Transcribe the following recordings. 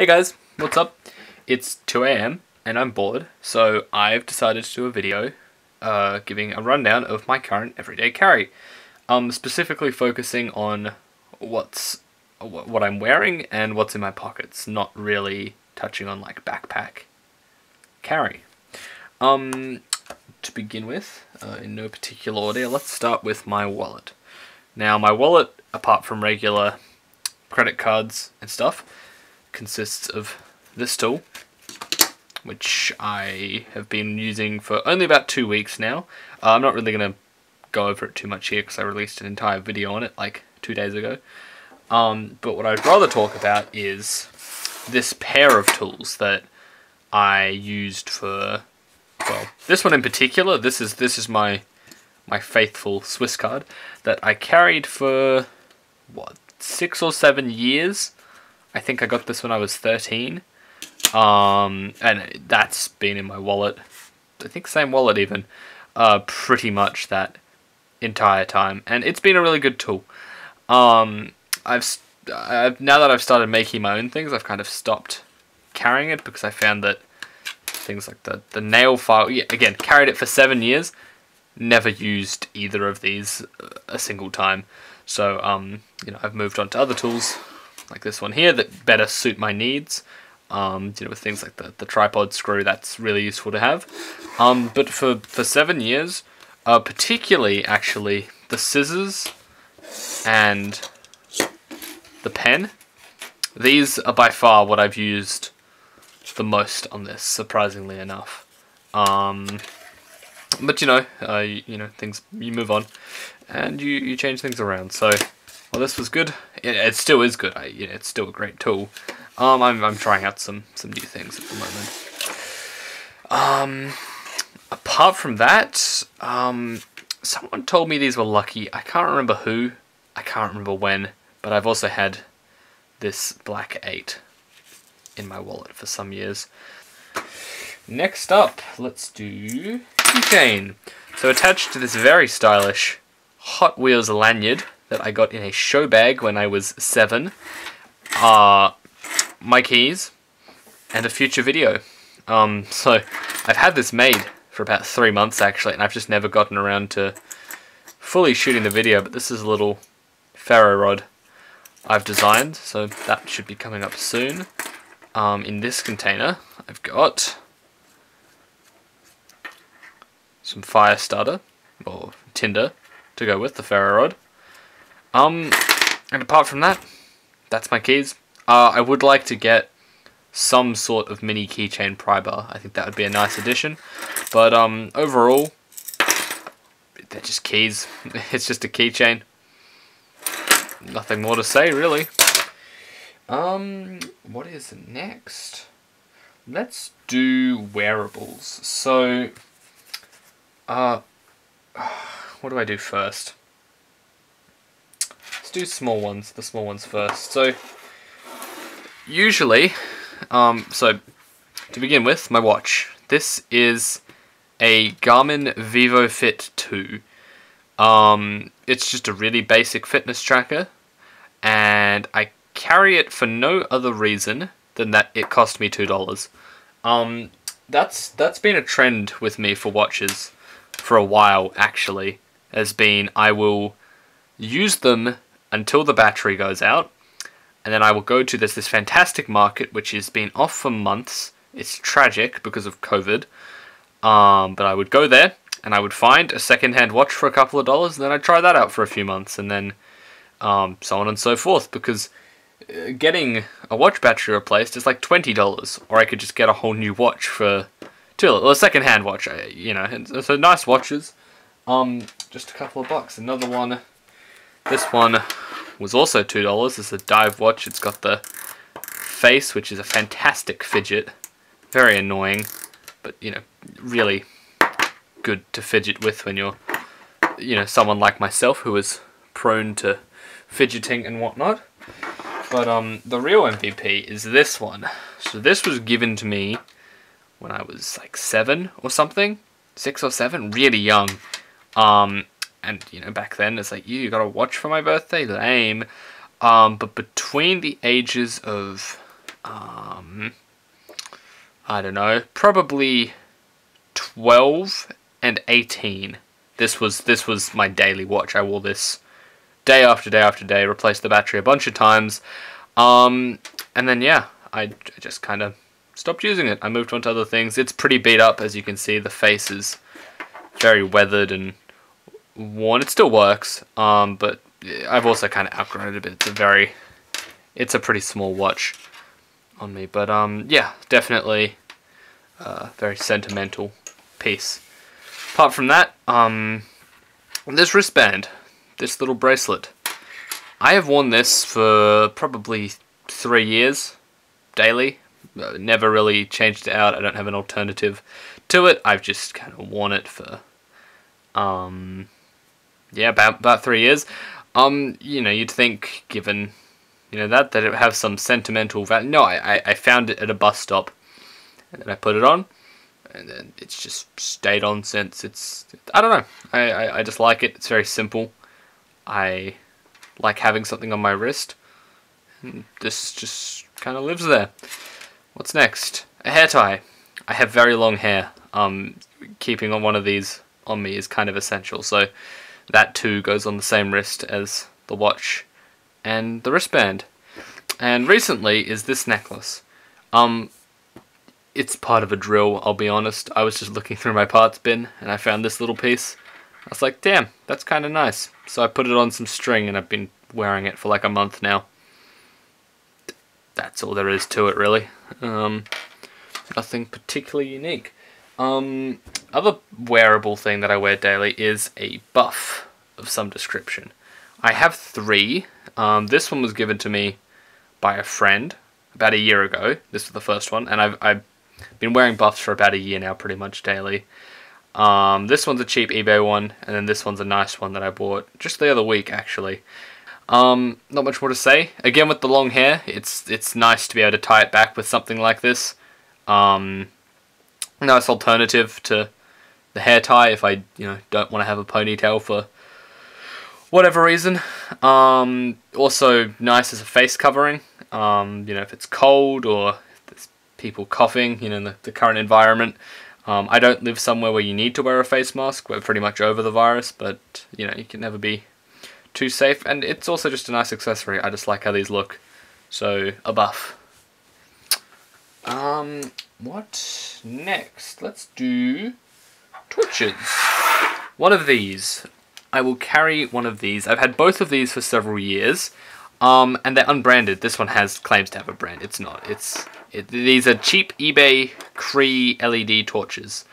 Hey guys, what's up? It's 2am and I'm bored, so I've decided to do a video uh, giving a rundown of my current everyday carry. Um, specifically focusing on what's what I'm wearing and what's in my pockets, not really touching on like backpack carry. Um, to begin with, uh, in no particular order, let's start with my wallet. Now, my wallet, apart from regular credit cards and stuff, consists of this tool, which I have been using for only about two weeks now. Uh, I'm not really going to go over it too much here because I released an entire video on it like two days ago. Um, but what I'd rather talk about is this pair of tools that I used for, well, this one in particular. This is this is my my faithful Swiss card that I carried for what six or seven years I think I got this when I was 13. Um, and that's been in my wallet. I think same wallet even. Uh, pretty much that entire time. And it's been a really good tool. Um, I've, I've now that I've started making my own things, I've kind of stopped carrying it because I found that things like the, the nail file, yeah, again, carried it for seven years, never used either of these a single time. So, um, you know, I've moved on to other tools like this one here that better suit my needs. Um, you know, with things like the, the tripod screw, that's really useful to have. Um, but for, for seven years, uh, particularly actually the scissors and the pen, these are by far what I've used the most on this, surprisingly enough. Um, but you know, uh, you, you, know, things you move on, and you you change things around. So well, this was good. It, it still is good. I, know, it's still a great tool. Um, I'm, I'm trying out some, some new things at the moment. Um, apart from that, um, someone told me these were lucky. I can't remember who. I can't remember when. But I've also had this Black 8 in my wallet for some years. Next up, let's do keychain. So attached to this very stylish Hot Wheels lanyard that I got in a show bag when I was seven are my keys and a future video. Um, so I've had this made for about three months actually, and I've just never gotten around to fully shooting the video, but this is a little ferro rod I've designed, so that should be coming up soon. Um, in this container, I've got some fire starter, or tinder, to go with the ferro rod. Um, and apart from that, that's my keys. Uh, I would like to get some sort of mini keychain pry bar. I think that would be a nice addition. But um, overall, they're just keys. It's just a keychain. Nothing more to say, really. Um, what is next? Let's do wearables. So, uh, what do I do first? Let's do small ones, the small ones first. So, usually, um, so, to begin with, my watch. This is a Garmin VivoFit 2. Um, it's just a really basic fitness tracker, and I carry it for no other reason than that it cost me $2. Um, that's, that's been a trend with me for watches for a while, actually, has been I will use them until the battery goes out. And then I will go to this, this fantastic market, which has been off for months. It's tragic because of COVID. Um, but I would go there, and I would find a second-hand watch for a couple of dollars, and then I'd try that out for a few months, and then um, so on and so forth, because uh, getting a watch battery replaced is like $20, or I could just get a whole new watch for two, well, a second-hand watch, you know, so nice watches, um, just a couple of bucks. Another one this one was also $2. It's a dive watch. It's got the face, which is a fantastic fidget. Very annoying, but, you know, really good to fidget with when you're, you know, someone like myself who is prone to fidgeting and whatnot. But um, the real MVP is this one. So this was given to me when I was like seven or something, six or seven, really young. Um, and you know back then it's like you got a watch for my birthday lame um, but between the ages of um, I don't know, probably 12 and 18. This was this was my daily watch. I wore this day after day after day, replaced the battery a bunch of times. Um, and then yeah, I just kind of stopped using it. I moved on to other things. It's pretty beat up, as you can see. The face is very weathered and worn. It still works, um, but I've also kind of outgrown it a bit. It's a very, it's a pretty small watch on me. But um, yeah, definitely a very sentimental piece. Apart from that, um, this wristband, this little bracelet. I have worn this for probably three years, daily. Uh, never really changed it out. I don't have an alternative to it. I've just kind of worn it for, um, yeah, about about three years. Um, you know, you'd think, given you know that, that it would have some sentimental value. No, I, I found it at a bus stop, and then I put it on, and then it's just stayed on since. It's I don't know. I, I, I just like it. It's very simple. I like having something on my wrist. And this just kind of lives there. What's next? A hair tie. I have very long hair. Um, keeping on one of these on me is kind of essential. So that too goes on the same wrist as the watch and the wristband. And recently is this necklace. Um, it's part of a drill, I'll be honest. I was just looking through my parts bin and I found this little piece. I was like, damn, that's kind of nice. So I put it on some string and I've been wearing it for like a month now. That's all there is to it, really. Um, nothing particularly unique. Um, other wearable thing that I wear daily is a buff of some description. I have three. Um, this one was given to me by a friend about a year ago. This was the first one, and I've, I've been wearing buffs for about a year now, pretty much daily. Um, this one's a cheap eBay one, and then this one's a nice one that I bought just the other week, actually. Um, not much more to say. Again, with the long hair, it's it's nice to be able to tie it back with something like this. Um, nice alternative to the hair tie if I you know don't want to have a ponytail for whatever reason. Um, also nice as a face covering. Um, you know if it's cold or there's people coughing, you know in the, the current environment. Um, I don't live somewhere where you need to wear a face mask. We're pretty much over the virus, but you know you can never be too safe. And it's also just a nice accessory. I just like how these look. So a buff. Um, what next? Let's do torches. One of these. I will carry one of these. I've had both of these for several years. Um, and they're unbranded. This one has claims to have a brand. It's not. It's it, these are cheap eBay Cree LED torches.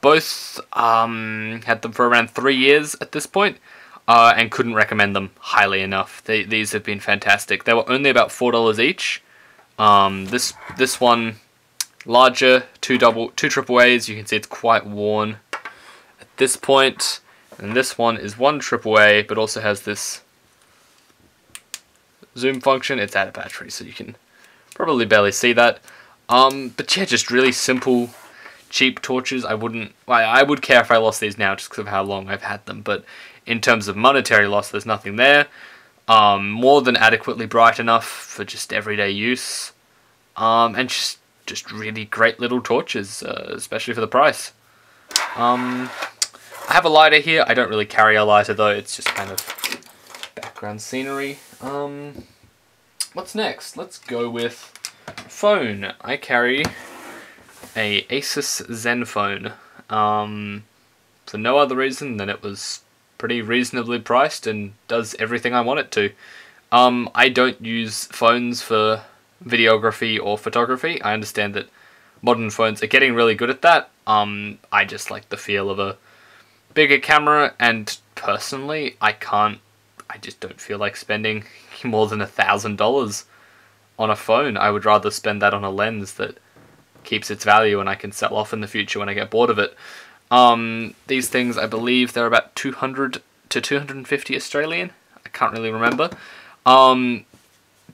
Both um, had them for around three years at this point, uh, and couldn't recommend them highly enough. They, these have been fantastic. They were only about four dollars each. Um, this this one larger, two double, two triple A's. You can see it's quite worn at this point, and this one is one triple A, but also has this zoom function. It's out of battery, so you can probably barely see that. Um, but yeah, just really simple, cheap torches. I wouldn't, well, I would care if I lost these now just because of how long I've had them. But in terms of monetary loss, there's nothing there. Um, more than adequately bright enough for just everyday use. Um, and just just really great little torches, uh, especially for the price. Um, I have a lighter here. I don't really carry a lighter though. It's just kind of background scenery. Um, what's next? Let's go with phone. I carry a Asus Zenfone. Um, for no other reason than it was pretty reasonably priced and does everything I want it to. Um, I don't use phones for videography or photography. I understand that modern phones are getting really good at that. Um, I just like the feel of a bigger camera, and personally, I can't. I just don't feel like spending more than a thousand dollars on a phone. I would rather spend that on a lens that keeps its value and I can sell off in the future when I get bored of it. Um, these things, I believe, they're about 200 to 250 Australian. I can't really remember. Um,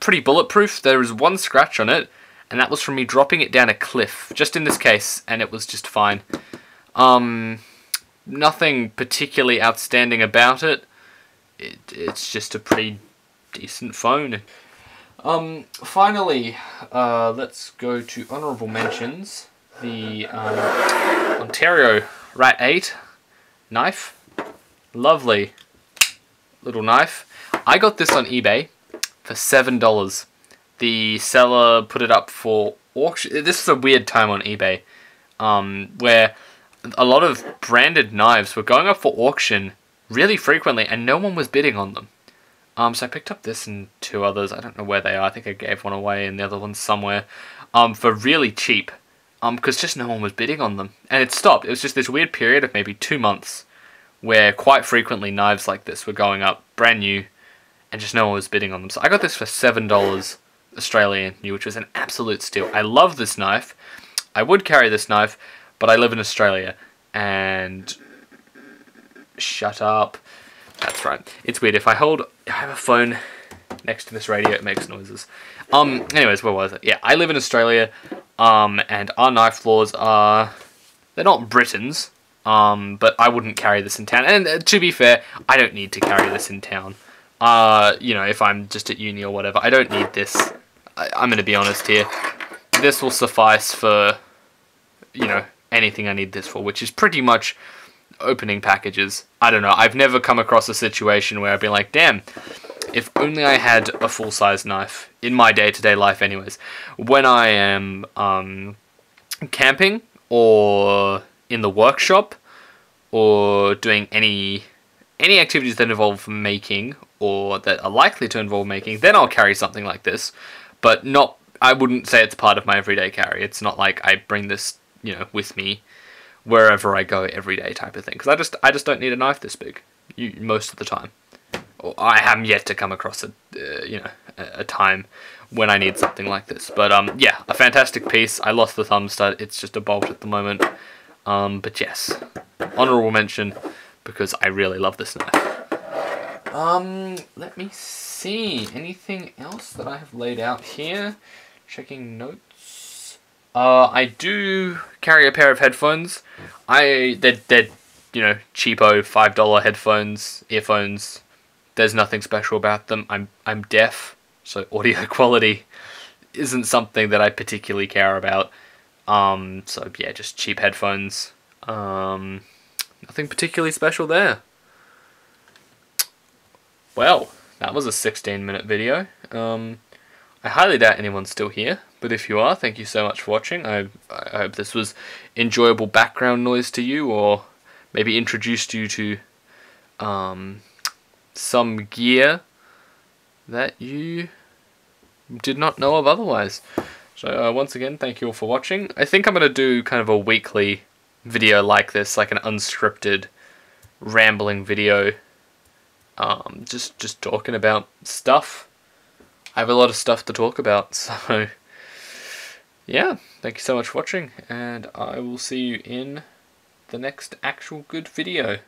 pretty bulletproof. There is one scratch on it, and that was from me dropping it down a cliff, just in this case, and it was just fine. Um, nothing particularly outstanding about it. it. It's just a pretty decent phone. Um, finally, uh, let's go to honourable mentions. The um, Ontario Rat 8 knife. Lovely little knife. I got this on eBay for $7. The seller put it up for auction. This is a weird time on eBay um, where a lot of branded knives were going up for auction really frequently and no one was bidding on them. Um, so I picked up this and two others. I don't know where they are. I think I gave one away and the other one's somewhere. Um, for really cheap. Um, because just no one was bidding on them. And it stopped. It was just this weird period of maybe two months where quite frequently knives like this were going up brand new and just no one was bidding on them. So I got this for $7 Australian new, which was an absolute steal. I love this knife. I would carry this knife, but I live in Australia and shut up. That's right. It's weird. If I hold, I have a phone next to this radio, it makes noises. Um. Anyways, where was it? Yeah, I live in Australia. Um, and our knife laws are, they're not Britain's. Um, but I wouldn't carry this in town. And uh, to be fair, I don't need to carry this in town. Uh, you know, if I'm just at uni or whatever, I don't need this. I, I'm going to be honest here. This will suffice for, you know, anything I need this for, which is pretty much opening packages. I don't know. I've never come across a situation where I've been like, damn, if only I had a full size knife in my day to day life, anyways. When I am um, camping or in the workshop or doing any any activities that involve making or that are likely to involve making, then I'll carry something like this. But not I wouldn't say it's part of my everyday carry. It's not like I bring this, you know, with me wherever I go every day type of thing. Because I just I just don't need a knife this big you, most of the time. Or I haven't yet to come across a uh, you know a, a time when I need something like this. But um yeah, a fantastic piece. I lost the thumb stud. It's just a bolt at the moment. Um, but yes, honorable mention because I really love this knife. Um, let me see. Anything else that I have laid out here? Checking notes. Uh, I do carry a pair of headphones. I they're they're you know cheapo five dollar headphones, earphones. There's nothing special about them. I'm I'm deaf, so audio quality isn't something that I particularly care about. Um, so yeah, just cheap headphones. Um, nothing particularly special there. Well, that was a 16 minute video. Um, I highly doubt anyone's still here, but if you are, thank you so much for watching. I, I hope this was enjoyable background noise to you, or maybe introduced you to um, some gear that you did not know of otherwise. So uh, once again, thank you all for watching. I think I'm going to do kind of a weekly video like this, like an unscripted, rambling video. Um, just just talking about stuff. I have a lot of stuff to talk about, so yeah. Thank you so much for watching, and I will see you in the next actual good video.